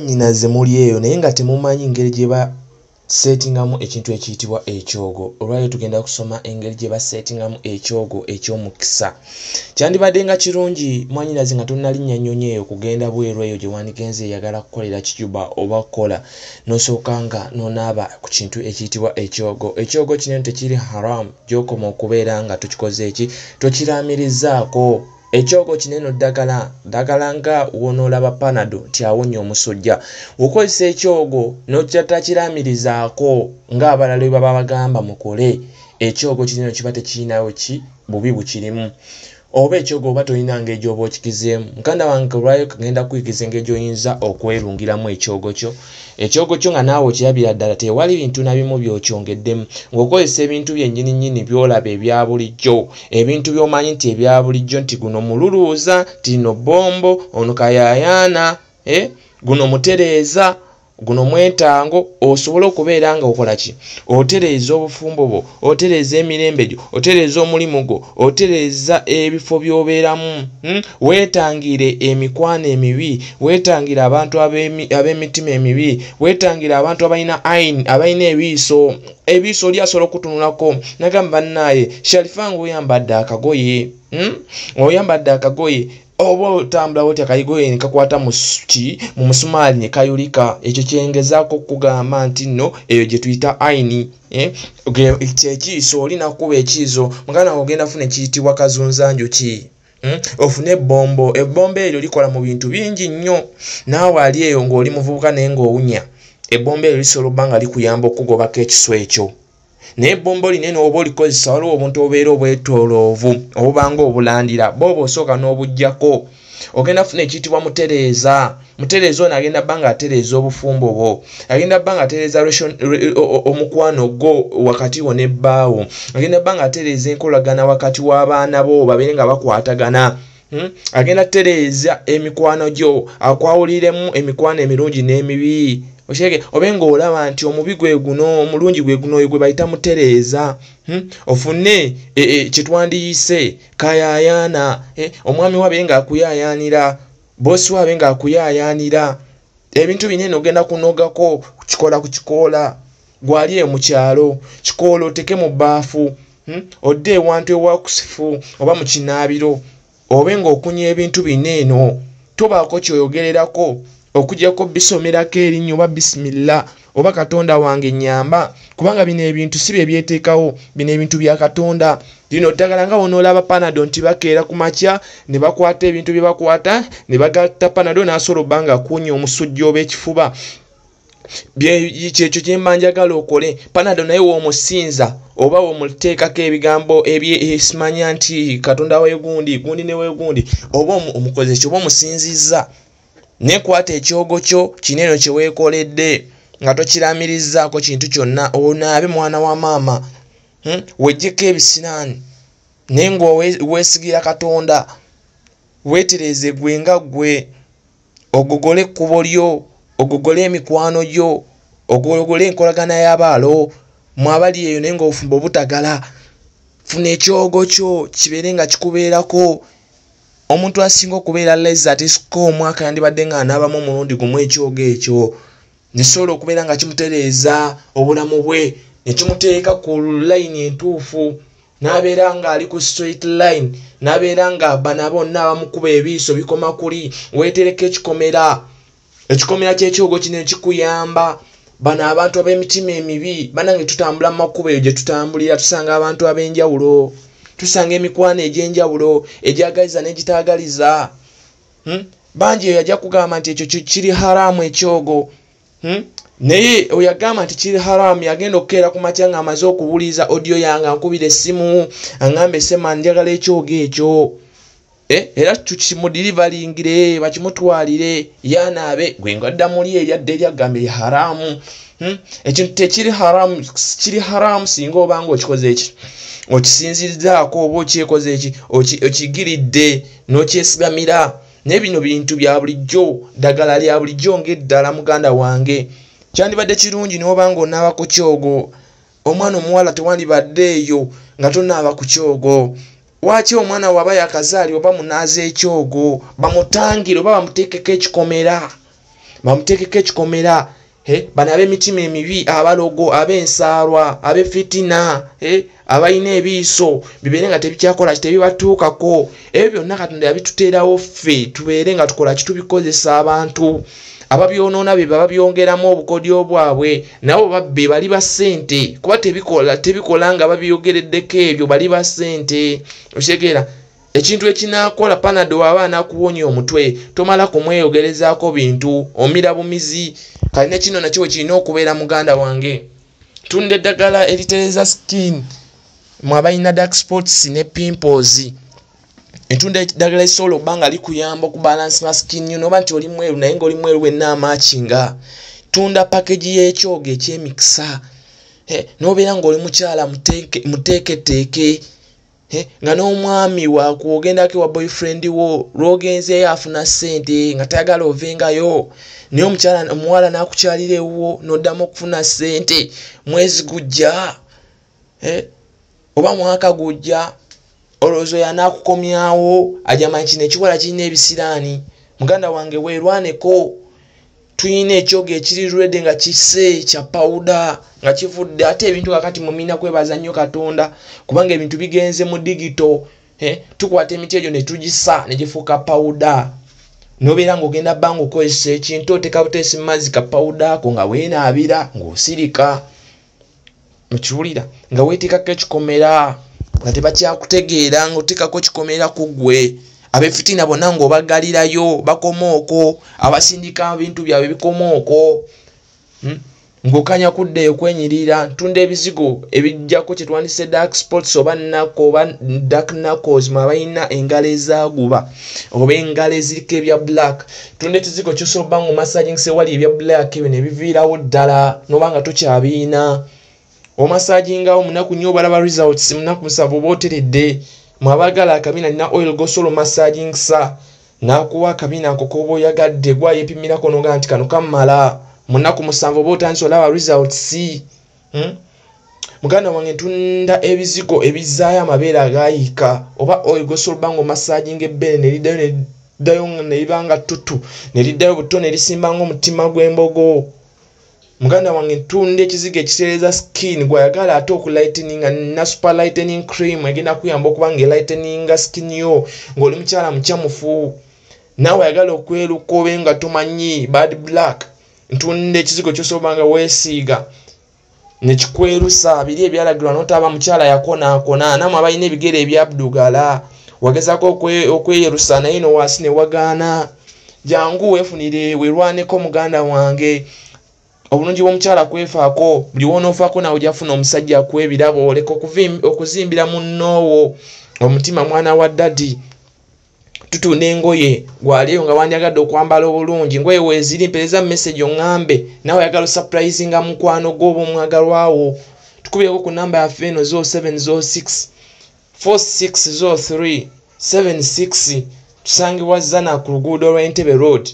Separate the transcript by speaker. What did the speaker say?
Speaker 1: nnyinaze muli eyo naye nga temumanyi ngeri gye baseetingamu ekintu ekiyitibwa ekyogo. Olwaliro tugenda kusoma engeri gye baseetingamu ekyogo eky'omukisa. Kyandibadde nga kirungi mwanyinaze nga tonalinnya nnyonyi eyo kugenda bweru eyo gye wandigenze eyagala kukolera kijuba oba kukola n'osooka nga n'onaaba ku kintu ekiyitibwa ekyogo. Ekyogo kino tekiri haram gy'okoma okubeera nga tukikoze eki tokiraamirizaako ekyogo kinene ddagala ddagala nga wonoolaba panado nti awonya omusujja. Okozesa ekyogo notatakiraamirizaako ng'abalala bwe baba bagamba mukole. Ekyogo kinene kiba tekirinawo ki bubi bukirimu oba ekyogo oba tolina ngeri gy'oba okikizeemu. Mukanda wange olwayo kagenda kuyigiza engeri gy'oyinza okwerungiramu ekyogo kyo. Ekyogo kyo nga naawe okirabira ddala tewali bintu na bimu by'okyongeddemu. Ng'okozesa ebintu byennyini nnyini by'olaba ebya bulijjo. Ebintu by'omanyi nti ebya bulijjo nti guno mululuuza tino bbombo ono kayaayaana eh? guno mutereeza guno mwetango osobole okubeera nga okola ki otereeza obufumbo bwo otereeza emirembe gyo otereeza omulimu gwo otereeza ebifo by'obeeramu hmm? weetangire emikwano emibi weetangire abantu ab'emitima emibi weetangire abantu abalina aini abalina ebiiso ebiiso oli asobola okutunulako nagamba bannaaye sharifa ngaoyambadde akagoye hmm? oyambadde akagoye oba otambula otya akayigoye ne kakwata muki mu musumaali ne kayulika. Ekyo kyengezaako okugamba nti nno eyo gye tuyita aini eh? kyekiiso olina kukuba ekiiso muganda ogenda funa ekiyitibwa kazunzanjuki hmm? ofune ebbombo. Ebbombo eryo likola mu bintu bingi nnyo. Naawe ali eyo ng'oli muvubuka naye ng'owunya. Ebbombo eryo lisobola obba nga likuyamba okugobako ekiswa ekyo naye ebbombo linene oba olikozesa waliwo obuntu obeera obwetoloovu obubanga obulandira booba osooka n'obuggyako. Ogenda funa ekiyitibwa mutereeza. Mutereeza ono agenda bba nga atereeza obufumbo bwo. Agenda bba nga atereeza omukwano gwo wakati wo nebbaawo. Agenda bba nga atereeza enkolagana wakati w'abaana bo babeere nga bakwatagana. Hmm? agenda tereeza emikwano gyo akwawuliremu emikwano emirungi n'emibi okyege obe ng'olaba nti omubi gwe guno omulungi gwe guno oyo gwe bayita mutereeza hmm? ofune e, e, kyetwandiyise kayaayaana eh? omwami wabe ng'akuyaayaanira boosi wabe ng'akuyaayaanira ebintu binene ogenda kunogako kukikola ku kikoola gwali e mu kyalo kikoola oteke mu bbaafu hmm? odde ewantu ewakusifu oba mu kinaabiro obe ng'okunya ebintu bino eno tobaako kyoyogererako okugyako bisomerako erinnya oba bisimilla oba katonda wange nyamba kubanga bino ebintu si bye byeteekawo bino ebintu bya katonda. Lino ddagala nga wonoolaba panado nti bakeera ku makya ne bakwata ebintu bye bakwata ne bagatta panado n'asobola obba nga akuunya omusujja oba ekifuba. Kyekyo kyemba njagala okole panado naye woomusinza oba womuteekako ebigambo ebyesimanya nti katonda wegundi gundi ne wegundi oba omukozeki oba omusinziza nekwata ekyogo kyo kineeno kyeweekoledde nga tokiramirizzaako kintu kyonna. Onaabe mwana wa maama hmm? wejjeko ebisinaani. Naye ngaoweesigira katonda weetereze gwe nga ggwe ogogole ekkubo lyo ogogole emikwano gyo ogogole enkolagana y'abaalo. Mwabali eyo naye ngaofumba obutagala funa ekyogo kyo kibeere nga kikubeerako omuntu asinga okubeera lesat siko omwaka yandibadde nga anaabamu omulundi gumu ekyogo ekyo nesobola okubeera nga kimutereeza obulamu bwe nekimuteeka ku layini entuufu n'abeera ng'ali ku straight line n'abeera nga bana bonna abamukuba ebiiso bikoma kuli weetereka ekikomera. Ekikomera kyekyogo kino ekikuyamba bano abantu ab'emitima emibi banange tutambula mu makubo eyo gye tutambulira tusanga abantu ab'enjawulo tusanga emikwano egy'enjawulo egyagaliza n'egitaagaliza hmm? bangi eyo yajja kugamba nti ekyo kiri haramu ekyogo hmm? naye oyagamba nti kiri haramu yagenda okukeera ku makya ng'amaze okubuliza odiyo yange ankubira essimu aŋŋamba essema njagala ekyogo ekyo era tukimudirivalingire bakimutwalire yanaabe gwenga addamuli eryadde eryagamba eri haramu. Hmm? ekintu tekiri haramu kiri haramu singa obanga okikoze eki? Okisinzirizaako oba okyekoze eki? Okigiridde n'okyesigamira. Naye bino bintu bya bulijjo ddagala lya bulijjo ngaeddala muganda wange. Kyandibadde kirungi nobanga onaaba ku kyogo. Omwana omuwala tewandibadde eyo nga tonaaba ku kyogo lwaki omwana waba yakazaali oba munaaza ekyogo? Bamutangire oba bamuteekeko ekikomera? Bamuteekeko ekikomera bano ab'emitima emibi abalogo ab'ensaalwa ab'efitina abalina ebiiso bibeere nga tebikyakola tebibatuukako. Ebyo byonna katonda yabituteerawo ffe tubeere nga tukola kitubikozesa abantu ababyonoona be baba byongeramu obukodyo bwabwe nabo babbe bali ba ssente. Kuba tebikola tebikola nga babyogereddeko ebyo bali ba ssente. Okitegeera ekintu ekinaakola panado waba anakuwonya omutwe tomala kumweyogerezaako bintu omira bumizi. Kalina kino nakyo wekirina okubeera muganda wange. Tunda eddagala eritereza skin. Mwabalina dark sports ne pimples entunda eddagala esobola okuba nga likuyamba okubalansi maskin yo noba nti oli mweru naye ngaoli mweru wenna amaakinga tunda packagi y'ekyogo ekyemikisa nobeera ngaoli mukyala muteeketeeke nga n'omwami wakwogendako ewa boyfriend wo lwogenzeeyo afuna ssente nga tayagala ovengayo naye omuwala n'akukyalira ewuwo n'oddamu okufuna ssente mwezi gujja oba mwaka gujja olowooza oyo anaakukomyawo ajamanyi kino ekiwala kirina ebisiraani. Muganda wange weerwaneko tuyina ekyogo ekiri rwede nga kise kya pawuda nga kivudde ate ebintu kakati mumina kwebaza nnyo katonda kubanga ebintu bigenze mu digito tukwata emiti egyo netugisa negifuuka pawuda nobeera ngaogenda bbanga okozesa ekintu oteeka buteesi mumazzi ka pawuda ako nga weenaabira ng'osirika. Okiwulira nga weeteekako ekikomera nga tebakyakutegeera ngaoteekako kikomera ku ggwe. Abefitina bonna ngaobagalirayo bakoma okwo abasindika bintu byabwe bikoma okwo hmm? ng'okanya kuddeeyo kwenyirira ntunda ebizigo ebijjako kyetwandise dark sports oba nako oba dark nacos mwe abalina engalo ezaguba oba engalo eziriko ebya black. Tunda ekizigo kyosobola obba nga omasagingisa ewali ebya black ebyo nebiviirawo ddala noba nga tokyabiina omasagingawo munaku nnyo obalaba results munaku musanvu oba oteredde mwabagala akabina nina oil gosolo massagingsa nakuwa akabina ako koba oyagadde gwayepimirako noga nti kano kamala munaku musanvu oba otandisa olaba results hmm? muganda wange ntunda ebizigo ebizaayo amabeere agayiika. Oba oil gosolo banga omassaginga ebbeere neriddayo neddayo neribanga tutu neriddayo buto nerisimbanga omutima gw'embogo muganda wange ntunda ekizigo ekitereeza skin gwayagala ate okulighteninga na super lightening cream egenda kuyamba okuba nga elighteninga skin yo ng'oli mukyala mukyamufu. Naawe ayagala okweruka obe nga tomanyi bad black ntunda ekizigo kyosobola nga weesiiga. Nekikwerusa biri ebyalagirwa notaaba mukyala yakonaakona namwe abalina ebigere ebyabdugala wagezako okweyerusa naye nowaasi newagaana jangu weefunire werwaneko muganda wange obulungi bw'omukyala kwefaako buli wonoofaako nawe jafuna omusajja kwebirabo oleka okuzimbira munnoowo omutima mwana wa ddadi tutunda engoye gwaliyo nga wandyagadde okwambala obulungi ngoye weeziri mpereza mumessage oŋŋambe nawe oyagala osupurayizinga mukwano gwoba omwagalwawo tukubyeko ku namba yaffe eno 0706 4603 76 tusangibwa zana ku luguudo lw'entebe road